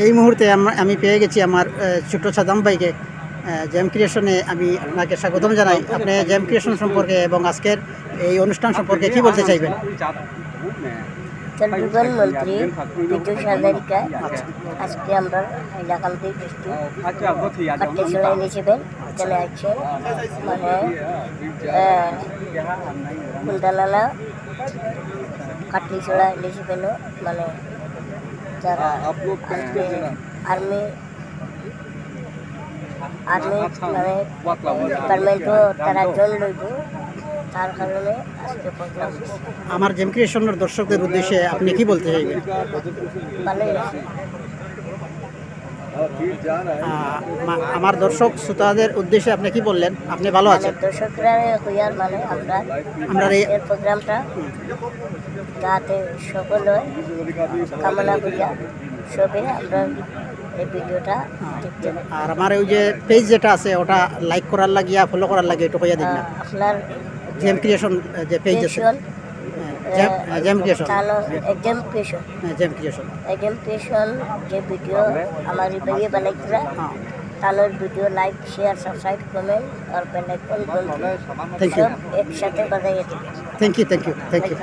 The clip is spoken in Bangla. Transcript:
এই মুহূর্তে আম- পেয়ে গেছি আমার ছোট্ট সাদাম ভাইকে জ্যাম ক্রিয়েশনে আমি আপনাকে স্বাগতম জানাই। আপনি জ্যাম ক্রিয়েশন সম্পর্কে এবং আজকের এই অনুষ্ঠান সম্পর্কে কি বলতে চাইবেন? আজকে মানে মানে যারা আর্মি আর্মি মানে ডিপার্টমেন্টও তারা জন লইব তার কারণে আজকে প্রোগ্রাম আমার জেম ক্রিয়েশনের দর্শকদের উদ্দেশ্যে আপনি কি বলতে চাইবেন? ভালোই। আমার দর্শক শ্রোতাদের উদ্দেশ্যে আপনি কি বললেন? আপনি ভালো আছেন? মানে দর্শকরা হইয়ার মানে আমরা। আমরা এই প্রোগ্রামটা যাতে সকলে কামনা করিয়া সবে আমরা এই ভিডিওটা আর আমার ওই যে পেজ যেটা আছে ওটা লাইক করার লাগিয়া ফলো করার লাগে একটু কইয়া দিন আপনার জ্যাম ক্রিয়েশন যে পেজ আছে। তালৰ video' like share subscribe comment আৰু বেলেগ কল কৰিব থেংক ইউ একসাথে বজাই thank you thank you thank you